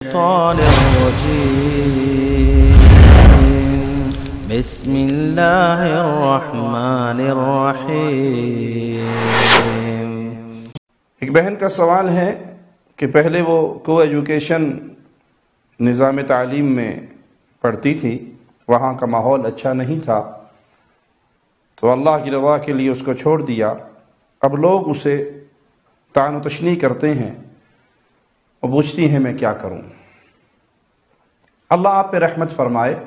الشيطان الرجيم. بسم الله الرحمن الرحيم. ایک بہن کا سوال ہے کہ پہلے وہ کو ایجوکیشن نظام تعلیم میں پڑھتی تھی، وہاں کا ماحول اچھا نہیں تھا، تو اللہ کی رضا کے لیے اس کو چھوڑ دیا۔ اب لوگ اسے تعن و تشنی کرتے ہیں۔ اور پوچھتی ہیں میں کیا کروں؟ اللہ آپ پہ رحمت فرمائے،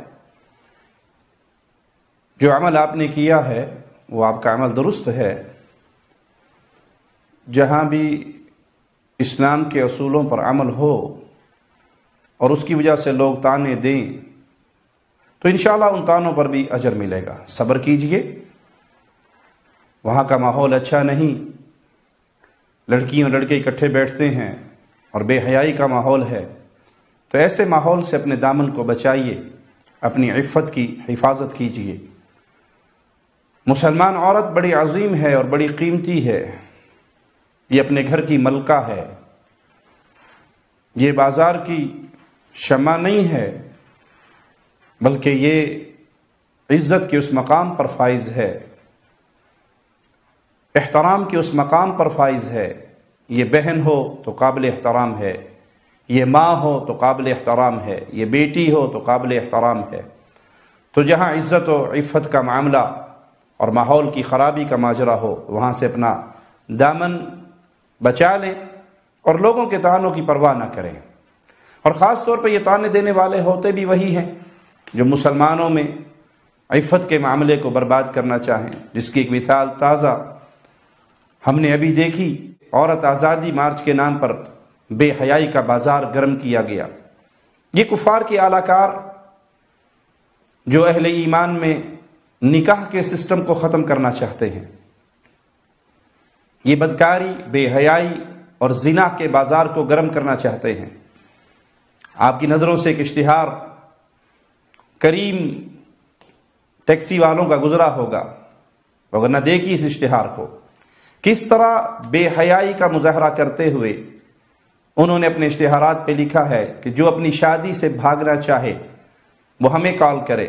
جو عمل آپ نے کیا ہے، وہ آپ کا عمل درست ہے۔ جہاں بھی اسلام کے اصولوں پر عمل ہو اور اس کی وجہ سے لوگ تانے دیں، تو انشاءاللہ ان تانوں پر بھی اجر ملے گا۔ صبر کیجیے۔ وہاں کا ماحول اچھا نہیں۔ لڑکی اور لڑکے اکٹھے بیٹھتے ہیں۔ اور بے حیائی کا ماحول ہے۔ تو ایسے ماحول سے اپنے دامن کو بچائیے، اپنی عفت کی حفاظت کیجیے مسلمان عورت بڑی عظیم ہے اور بڑی قیمتی ہے۔ یہ اپنے گھر کی ملکہ ہے۔ یہ بازار کی شمع نہیں ہے، بلکہ یہ عزت کے اس مقام پر فائز ہے۔ احترام کے اس مقام پر فائز ہے۔ یہ بہن ہو تو قابل احترام ہے، یہ ماں ہو تو قابل احترام ہے، یہ بیٹی ہو تو قابل احترام ہے۔ تو جہاں عزت و عفت کا معاملہ اور ماحول کی خرابی کا ماجرا ہو، وہاں سے اپنا دامن بچا لیں اور لوگوں کے تانوں کی پرواہ نہ کریں۔ اور خاص طور پہ یہ تانے دینے والے ہوتے بھی وہی ہیں جو مسلمانوں میں عفت کے معاملے کو برباد کرنا چاہیں، جس کی ایک مثال تازہ ہم نے ابھی دیکھی عورت آزادی مارچ کے نام پر بے حیائی کا بازار گرم کیا گیا۔ یہ کفار کے اعلی کار جو اہل ایمان میں نکاح کے سسٹم کو ختم کرنا چاہتے ہیں۔ یہ بدکاری، بے حیائی اور زنا کے بازار کو گرم کرنا چاہتے ہیں۔ آپ کی نظروں سے ایک اشتہار کریم ٹیکسی والوں کا گزرا ہوگا اگر نہ دیکھی اس اشتہار کو۔ کس طرح بے حیائی کا مظاہرہ کرتے ہوئے انہوں نے اپنے اشتہارات پہ لکھا ہے کہ جو اپنی شادی سے بھاگنا چاہے، وہ ہمیں کال کرے،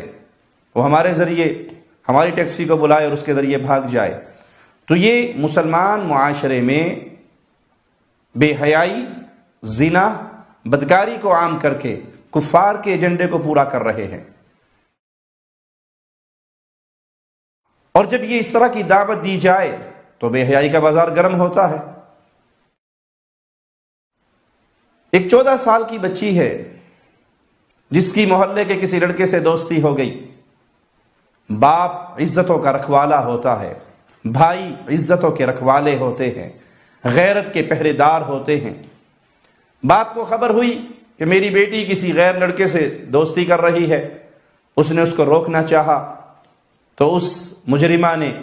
وہ ہمارے ذریعے ہماری ٹیکسی کو بلائے اور اس کے ذریعے بھاگ جائے۔ تو یہ مسلمان معاشرے میں بے حیائی، زنا، بدکاری کو عام کر کے کفار کے ایجنڈے کو پورا کر رہے ہیں۔ اور جب یہ اس طرح کی دعوت دی جائے تو بے حیائی کا بازار گرم ہوتا ہے۔ ایک چودہ سال کی بچی ہے، جس کی محلے کے کسی لڑکے سے دوستی ہو گئی۔ باپ عزتوں کا رکھوالا ہوتا ہے، بھائی عزتوں کے رکھوالے ہوتے ہیں، غیرت کے پہرے دار ہوتے ہیں۔ باپ کو خبر ہوئی کہ میری بیٹی کسی غیر لڑکے سے دوستی کر رہی ہے، اس نے اس کو روکنا چاہا۔ تو اس مجرمہ نے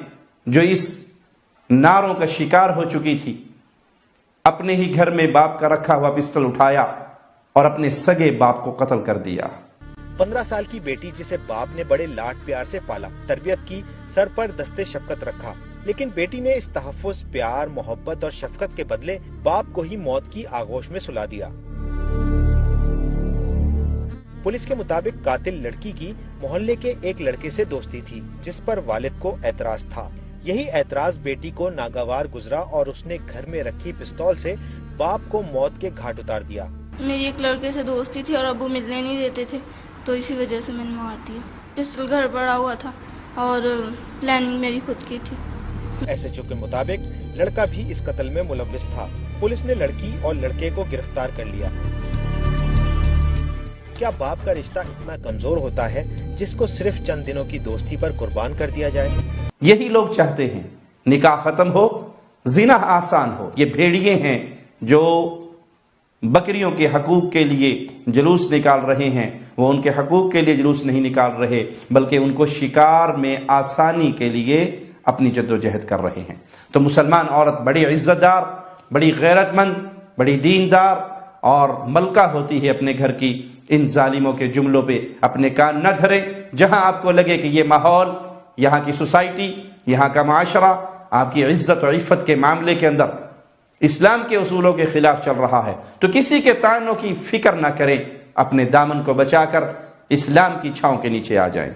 جو اس ناروں کا شکار ہو چکی تھی۔ اپنے ہی گھر میں باپ کا رکھا ہوا پستل اٹھایا اور اپنے سگے باپ کو قتل کر دیا۔ پندرہ سال کی بیٹی جسے باپ نے بڑے لاٹ پیار سے پالا، تربیت کی سر پر دستے شفقت رکھا۔ لیکن بیٹی نے اس تحفظ، پیار، محبت اور شفقت کے بدلے باپ کو ہی موت کی آغوش میں سلا دیا۔ پولیس کے مطابق قاتل لڑکی کی محلے کے ایک لڑکے سے دوستی تھی، جس پر والد کو اعتراض تھا۔ یہی اعتراض بیٹی کو ناگوار گزرا اور اس نے گھر میں رکھی پستول سے باپ کو موت کے گھاٹ اتار دیا۔ میری ایک لڑکے سے دوستی تھی اور ابو ملنے نہیں دیتے تھے تو اسی وجہ سے میں نے مار دیا۔ پستل گھر پڑا ہوا تھا اور پلاننگ میری خود کی تھی۔ ایس ایچ او کے مطابق لڑکا بھی اس قتل میں ملوث تھا۔ پولیس نے لڑکی اور لڑکے کو گرفتار کر لیا۔ کیا باپ کا رشتہ اتنا کمزور ہوتا ہے جس کو صرف چند دنوں کی دوستی پر قربان کر دیا جائے؟ یہی لوگ چاہتے ہیں نکاح ختم ہو، زنا آسان ہو۔ یہ بھیڑیے ہیں جو بکریوں کے حقوق کے لیے جلوس نکال رہے ہیں۔ وہ ان کے حقوق کے لیے جلوس نہیں نکال رہے، بلکہ ان کو شکار میں آسانی کے لیے اپنی جد و جہد کر رہے ہیں۔ تو مسلمان عورت بڑی عزت دار، بڑی غیرت مند، بڑی دیندار اور ملکہ ہوتی ہے اپنے گھر کی، ان ظالموں کے جملوں پہ اپنے کان نہ دھرے جہاں آپ کو لگے کہ یہ ماحول، یہاں کی سوسائٹی، یہاں کا معاشرہ، آپ کی عزت و عفت کے معاملے کے اندر اسلام کے اصولوں کے خلاف چل رہا ہے۔ تو کسی کے تعنوں کی فکر نہ کریں، اپنے دامن کو بچا کر اسلام کی چھاؤں کے نیچے آ جائیں۔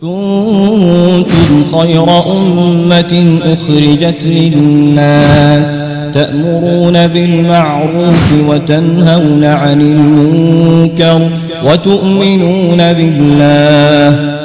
كنتم خير أمة أخرجت للناس. تأمرون بالمعروف وتنهون عن المنكر وتؤمنون بالله